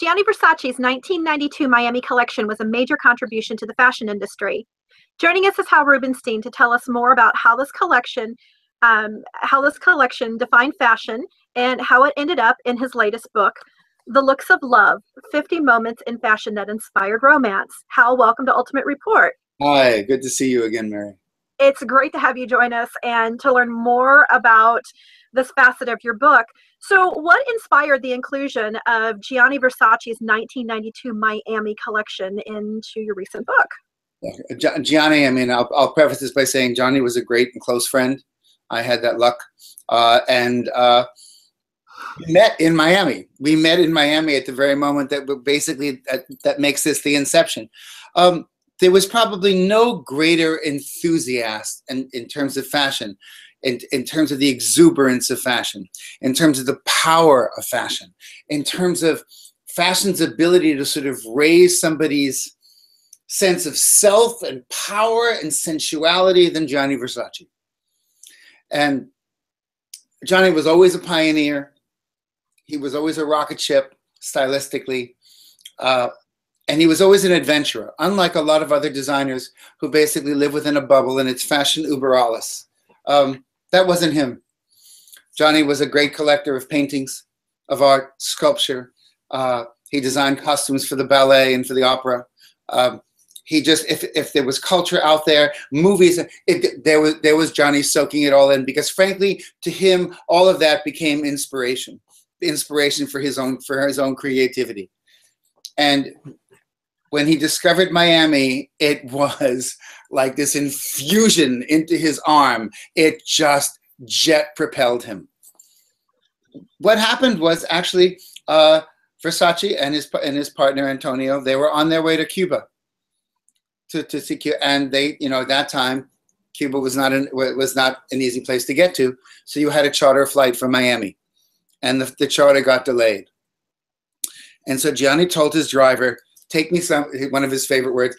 Gianni Versace's 1992 Miami collection was a major contribution to the fashion industry. Joining us is Hal Rubenstein to tell us more about how this collection, um, how this collection defined fashion and how it ended up in his latest book, The Looks of Love: 50 Moments in Fashion That Inspired Romance. Hal, welcome to Ultimate Report. Hi, good to see you again, Mary. It's great to have you join us and to learn more about this facet of your book. So, what inspired the inclusion of Gianni Versace's 1992 Miami collection into your recent book? Yeah. Gianni, I mean, I'll, I'll, preface this by saying Johnny was a great and close friend. I had that luck. Uh, and uh, we met in Miami. We met in Miami at the very moment that basically that, that makes this the inception. Um, there was probably no greater enthusiast in, in terms of fashion in, in terms of the exuberance of fashion, in terms of the power of fashion, in terms of fashion's ability to sort of raise somebody's sense of self and power and sensuality than Gianni Versace. And Johnny was always a pioneer. He was always a rocket ship stylistically. Uh, and he was always an adventurer, unlike a lot of other designers who basically live within a bubble and it's fashion uber alles. Um, that wasn't him. Johnny was a great collector of paintings, of art, sculpture. Uh, he designed costumes for the ballet and for the opera. Um, he just, if, if there was culture out there, movies, it, there was there was Johnny soaking it all in because, frankly, to him, all of that became inspiration, inspiration for his own for his own creativity. And when he discovered Miami, it was like this infusion into his arm. It just jet propelled him. What happened was actually uh, Versace and his and his partner Antonio they were on their way to Cuba to to see Cuba, and they you know at that time Cuba was not an was not an easy place to get to, so you had a charter flight from Miami, and the, the charter got delayed. And so Gianni told his driver, "Take me some." One of his favorite words,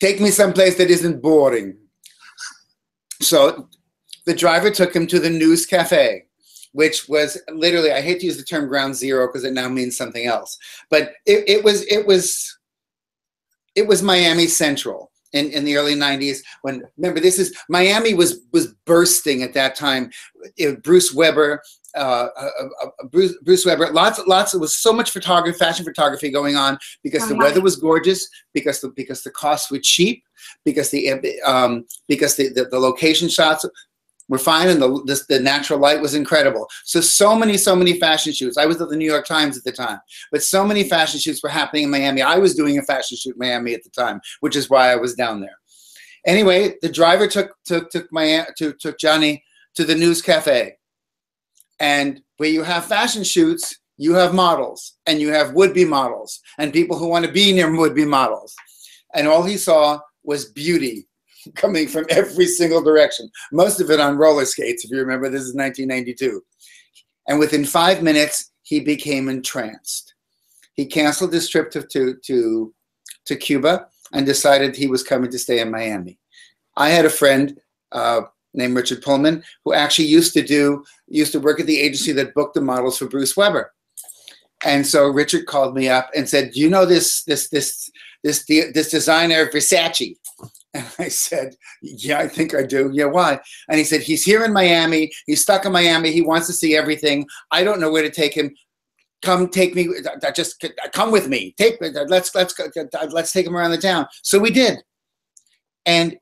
Take me someplace that isn't boring. So the driver took him to the News Cafe, which was literally, I hate to use the term ground zero because it now means something else. But it, it was it was it was Miami Central in, in the early 90s when remember this is Miami was was bursting at that time. It, Bruce Weber uh, uh, uh, Bruce, Bruce Weber. Lots, lots. It was so much photography, fashion photography going on because the weather was gorgeous, because the because the costs were cheap, because the um, because the, the, the location shots were fine and the, the, the natural light was incredible. So so many so many fashion shoots. I was at the New York Times at the time, but so many fashion shoots were happening in Miami. I was doing a fashion shoot in Miami at the time, which is why I was down there. Anyway, the driver took took took my took Johnny to the News Cafe and where you have fashion shoots, you have models and you have would be models and people who want to be near would be models. And all he saw was beauty coming from every single direction, most of it on roller skates, if you remember, this is 1992. And within five minutes, he became entranced. He canceled his trip to, to, to, to Cuba and decided he was coming to stay in Miami. I had a friend, uh, named Richard Pullman, who actually used to do used to work at the agency that booked the models for Bruce Weber. And so Richard called me up and said, "Do you know this this this this this designer Versace?" And I said, "Yeah, I think I do. Yeah, why?" And he said, "He's here in Miami. He's stuck in Miami. He wants to see everything. I don't know where to take him. Come take me. Uh, uh, just uh, come with me. Take let's let's let's take him around the town." So we did. And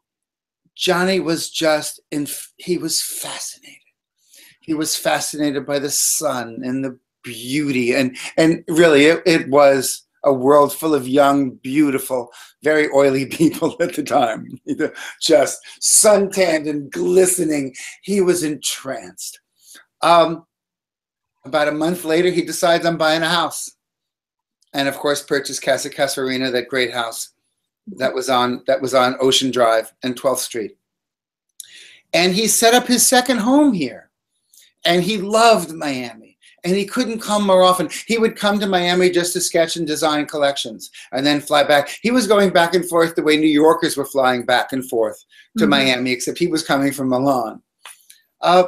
Johnny was just in, he was fascinated. He was fascinated by the sun and the beauty. And, and really, it, it was a world full of young, beautiful, very oily people at the time, just suntanned and glistening. He was entranced. Um, about a month later, he decides I'm buying a house. And of course, purchased Casa Casuarina, that great house that was on that was on Ocean Drive and 12th Street. And he set up his second home here. And he loved Miami. And he couldn't come more often. He would come to Miami just to sketch and design collections and then fly back. He was going back and forth the way New Yorkers were flying back and forth to mm-hmm. Miami, except he was coming from Milan. Uh,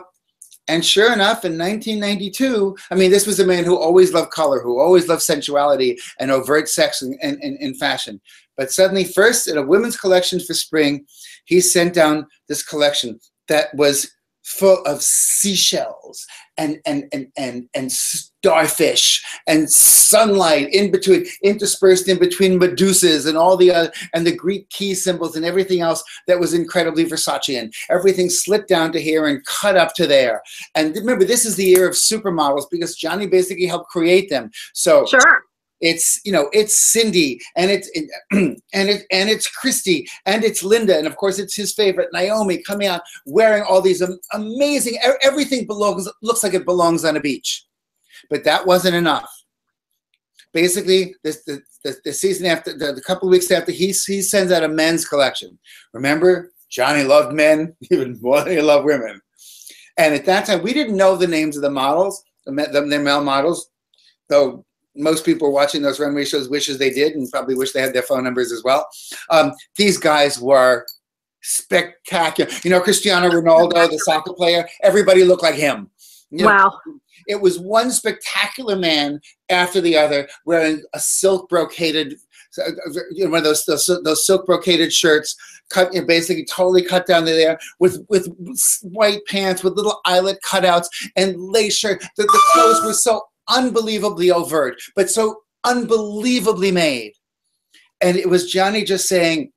And sure enough, in 1992, I mean, this was a man who always loved color, who always loved sensuality and overt sex and, and, and fashion. But suddenly, first in a women's collection for spring, he sent down this collection that was full of seashells and and and and and starfish and sunlight in between interspersed in between medusas and all the other and the greek key symbols and everything else that was incredibly versace everything slipped down to here and cut up to there. And remember this is the era of supermodels because johnny basically helped create them. So sure it's you know it's Cindy and it's and it and it's Christy and it's Linda and of course it's his favorite Naomi coming out wearing all these amazing everything belongs looks like it belongs on a beach, but that wasn't enough. Basically, this the, the, the season after the, the couple weeks after he he sends out a men's collection. Remember, Johnny loved men even more than he loved women, and at that time we didn't know the names of the models, the, the, the male models, though most people watching those runway shows wishes they did and probably wish they had their phone numbers as well. Um, these guys were spectacular. You know, Cristiano Ronaldo, the soccer player, everybody looked like him. You know, wow. It was one spectacular man after the other wearing a silk brocaded, you know, one of those, those, those silk brocaded shirts, cut you know, basically totally cut down to there with with white pants with little eyelet cutouts and lace shirt. The, the clothes were so unbelievably overt, but so unbelievably made. And it was Johnny just saying,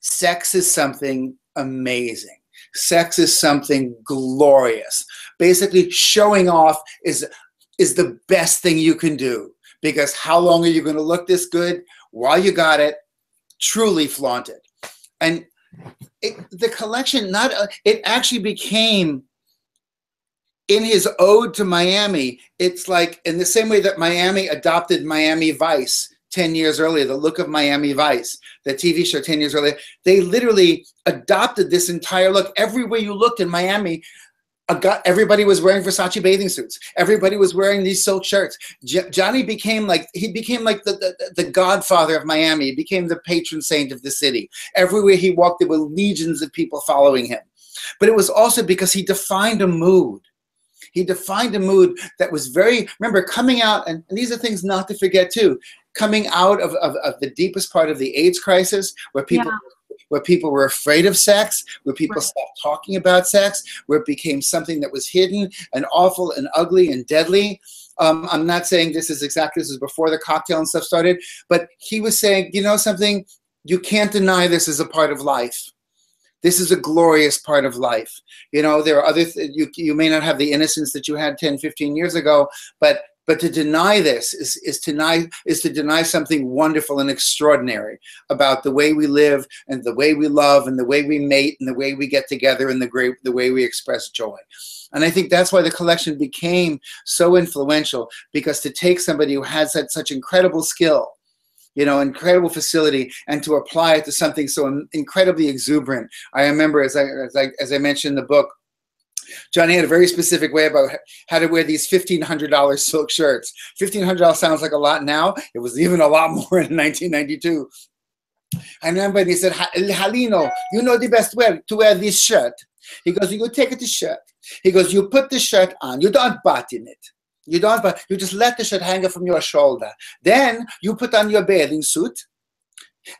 sex is something amazing. Sex is something glorious. Basically, showing off is, is the best thing you can do because how long are you going to look this good while you got it? Truly flaunt it. And it, the collection, not uh, it actually became in his ode to Miami, it's like in the same way that Miami adopted Miami Vice 10 years earlier, the look of Miami Vice, the TV show 10 years earlier, they literally adopted this entire look. Everywhere you looked in Miami, everybody was wearing Versace bathing suits. Everybody was wearing these silk shirts. Johnny became like he became like the, the, the godfather of Miami. He became the patron saint of the city. Everywhere he walked, there were legions of people following him. But it was also because he defined a mood. He defined a mood that was very, remember, coming out, and, and these are things not to forget too, coming out of, of, of, the deepest part of the AIDS crisis, where people yeah where people were afraid of sex, where people right. stopped talking about sex, where it became something that was hidden and awful and ugly and deadly. Um, I'm not saying this is exactly this is before the cocktail and stuff started, but he was saying, you know something, you can't deny this is a part of life. This is a glorious part of life. You know, there are other, th- you, you may not have the innocence that you had 10, 15 years ago, but but to deny this is, is to deny is to deny something wonderful and extraordinary about the way we live and the way we love and the way we mate and the way we get together and the great the way we express joy. And I think that's why the collection became so influential because to take somebody who has had such incredible skill you know, incredible facility, and to apply it to something so incredibly exuberant. I remember, as I, as I, as I mentioned in the book, Johnny had a very specific way about how to wear these $1,500 silk shirts. $1,500 sounds like a lot now. It was even a lot more in 1992. I remember he said, Halino, you know the best way to wear this shirt. He goes, you take the shirt. He goes, you put the shirt on. You don't button it. You don't, but you just let the shirt hang from your shoulder. Then you put on your bathing suit.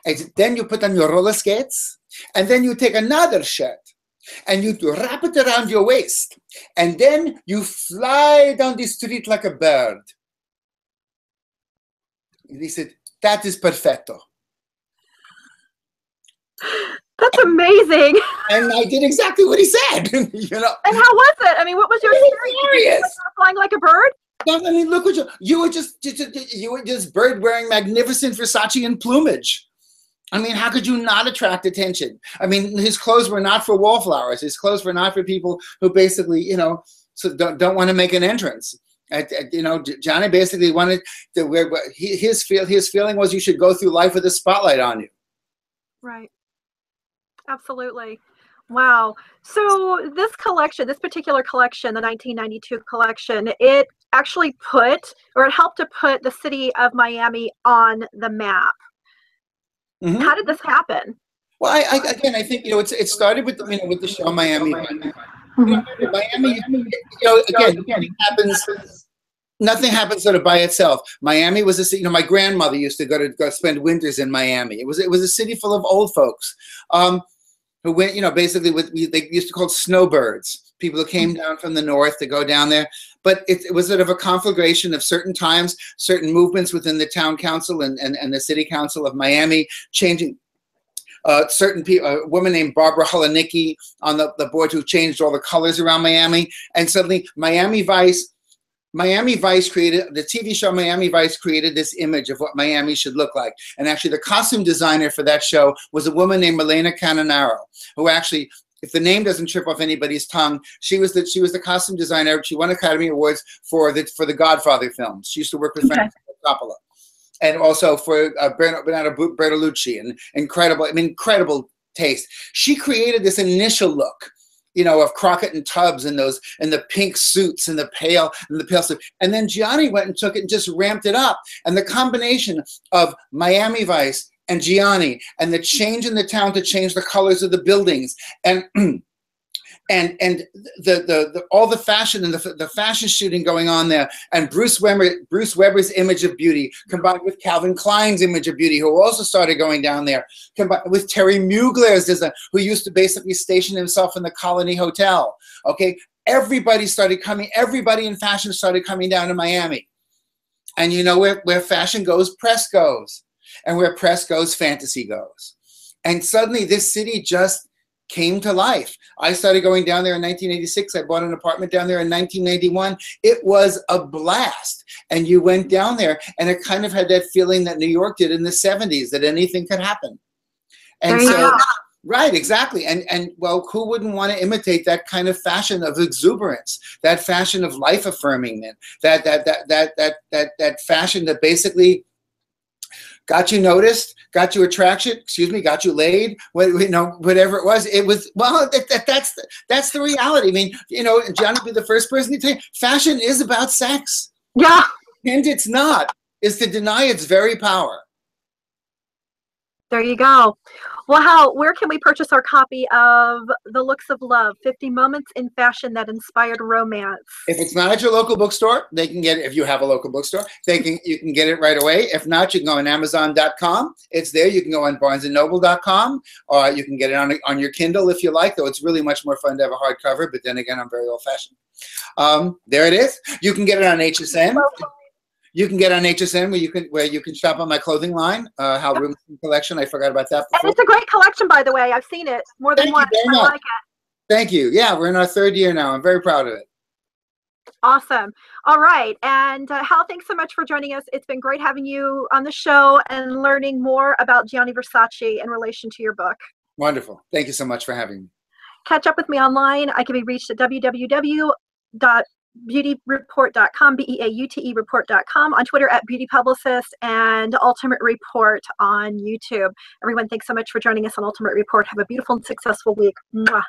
And then you put on your roller skates. And then you take another shirt and you wrap it around your waist. And then you fly down the street like a bird. And he said, That is perfecto. That's amazing. And I did exactly what he said. you know. And how was it? I mean, what was your experience? Was flying like a bird? No, I mean, look what you you were just you were just bird wearing magnificent Versace and plumage. I mean, how could you not attract attention? I mean, his clothes were not for wallflowers. His clothes were not for people who basically, you know, so don't, don't want to make an entrance. At, at, you know, Johnny basically wanted to wear. His feel his feeling was you should go through life with a spotlight on you. Right. Absolutely. Wow. So this collection, this particular collection, the 1992 collection, it actually put or it helped to put the city of Miami on the map. Mm-hmm. How did this happen? Well, I, I, again, I think you know, it's it started with you know with the show Miami, Mm-hmm. Miami, you know, again, again happens nothing happens sort of by itself. Miami was a city. You know, my grandmother used to go to go spend winters in Miami. It was it was a city full of old folks um, who went. You know, basically with they used to call snowbirds. People who came down from the north to go down there. But it, it was sort of a conflagration of certain times, certain movements within the town council and, and, and the city council of Miami, changing uh, certain people, a woman named Barbara Holonicki on the, the board who changed all the colors around Miami. And suddenly Miami Vice Miami Vice created the TV show Miami Vice created this image of what Miami should look like. And actually, the costume designer for that show was a woman named Milena Canonero, who actually, if the name doesn't trip off anybody's tongue, she was the she was the costume designer. She won Academy Awards for the for the Godfather films. She used to work with okay. Frank Coppola. And also for uh, Bernardo Bertolucci, and incredible, I mean, incredible taste. She created this initial look you know, of Crockett and Tubbs and those and the pink suits and the pale and the pale suit. And then Gianni went and took it and just ramped it up. And the combination of Miami Vice and Gianni and the change in the town to change the colors of the buildings and and and the, the, the all the fashion and the, the fashion shooting going on there. And Bruce Weber Bruce Weber's image of beauty combined with Calvin Klein's image of beauty who also started going down there combined with Terry Mugler's design who used to basically station himself in the Colony Hotel okay? Everybody started coming everybody in fashion started coming down to Miami. And you know where, where fashion goes? Press goes. And where press goes fantasy goes. And suddenly this city just came to life. I started going down there in 1986. I bought an apartment down there in 1991. It was a blast. And you went down there, and it kind of had that feeling that New York did in the 70s that anything could happen. And so, right, exactly. And and well, who wouldn't want to imitate that kind of fashion of exuberance, that fashion of life affirming, that that that that that that that fashion that basically got you noticed, got you attraction, excuse me, got you laid, what, you know, whatever it was. It was, well, that, that, that's, the, that's the reality. I mean, you know, John would be the first person to tell you, fashion is about sex. Yeah. And it's not, is to deny its very power. There you go. Well, Hal, where can we purchase our copy of The Looks of Love 50 Moments in Fashion That Inspired Romance? If it's not at your local bookstore, they can get it. If you have a local bookstore, they can you can get it right away. If not, you can go on Amazon.com. It's there. You can go on BarnesandNoble.com, or you can get it on, on your Kindle if you like, though it's really much more fun to have a hardcover. But then again, I'm very old fashioned. Um, there it is. You can get it on HSN you can get on HSN where you can where you can shop on my clothing line, uh, Hal Rubenstein collection. I forgot about that. Before. And it's a great collection, by the way. I've seen it more than Thank once. I like it. Thank you. Yeah, we're in our third year now. I'm very proud of it. Awesome. All right. And uh, Hal, thanks so much for joining us. It's been great having you on the show and learning more about Gianni Versace in relation to your book. Wonderful. Thank you so much for having me. Catch up with me online. I can be reached at www beautereport.com, B-E-A-U-T-E report.com, on Twitter at Beauty Publicist, and Ultimate Report on YouTube. Everyone, thanks so much for joining us on Ultimate Report. Have a beautiful and successful week. Mwah.